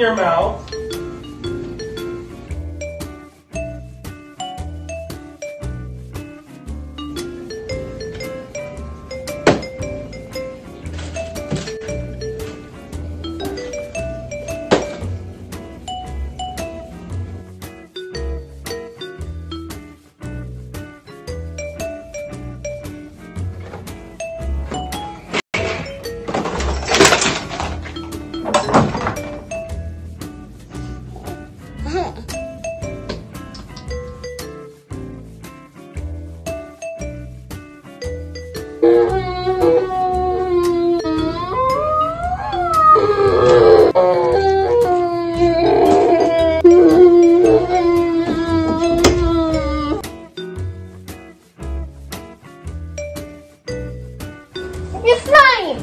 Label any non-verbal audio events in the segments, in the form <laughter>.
Your mouth? It's <laughs> mine!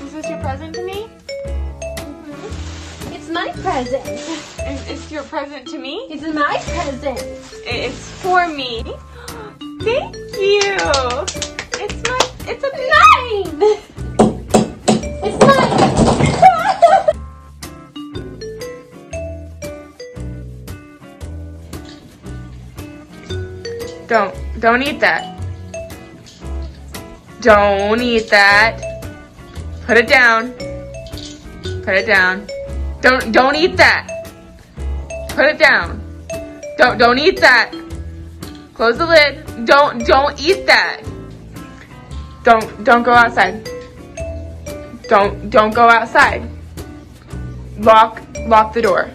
Is this mm-hmm. <laughs> your present to me? It's my present. Is it's your present to me? It's my present. It's for me. Thank you. It's my. It's a Mine! It's mine! <laughs> Don't don't eat that. Don't eat that. Put it down. Put it down. Don't don't eat that. Put it down. Don't don't eat that. Close the lid. Don't don't eat that. Don't don't go outside. Don't don't go outside. Lock lock the door.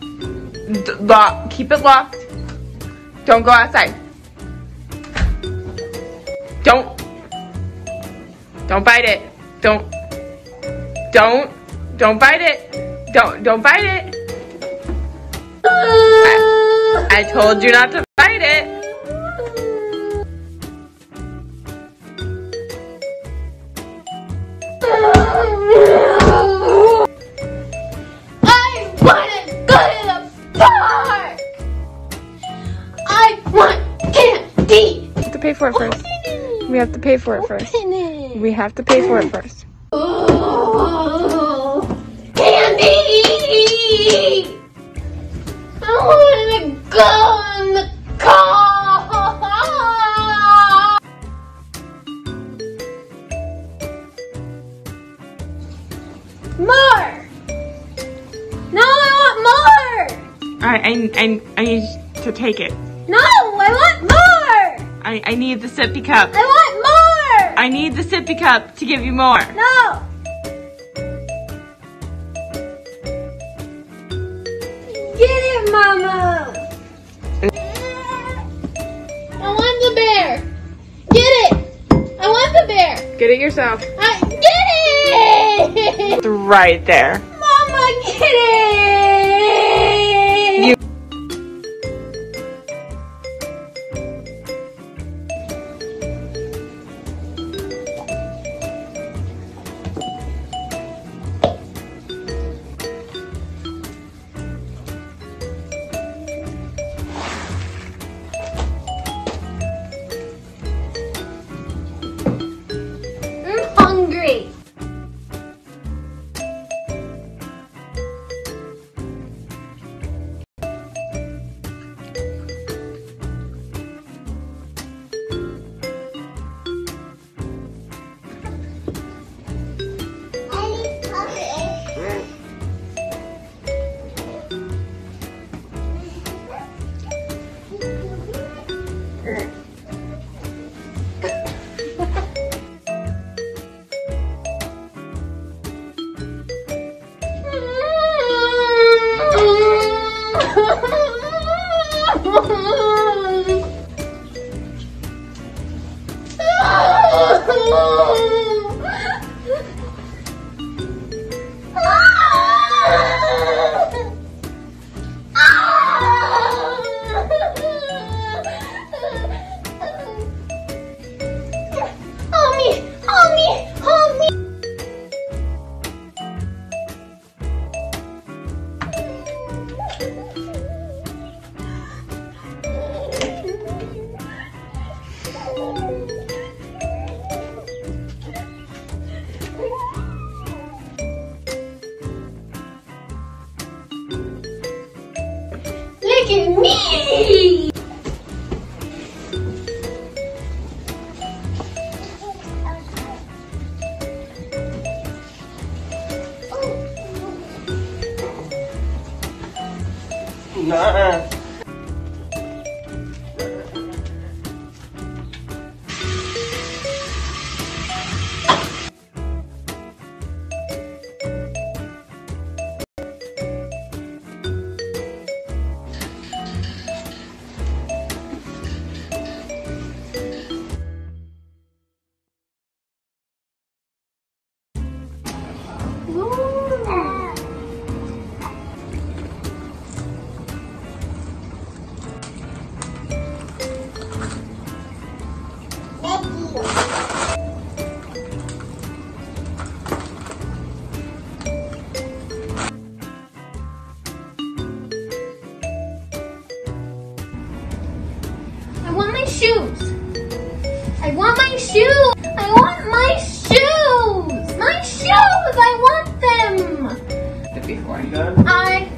D- lock keep it locked. Don't go outside. Don't. Don't bite it. Don't. Don't. Don't bite it. Don't. Don't bite it. I, told you not to bite it. I want to go to the park! I want candy! We have to pay for it first. We have to pay for it first. We have to pay for it first. Oh, candy! To go in the car! More! No, I want more! All right, I, I, I need to take it. No, I want more! I, I need the sippy cup. I want more! I need the sippy cup to give you more. No! It yourself. I it! Right there. Me. my shoes! I want my shoes! My shoes! I want them! 54. I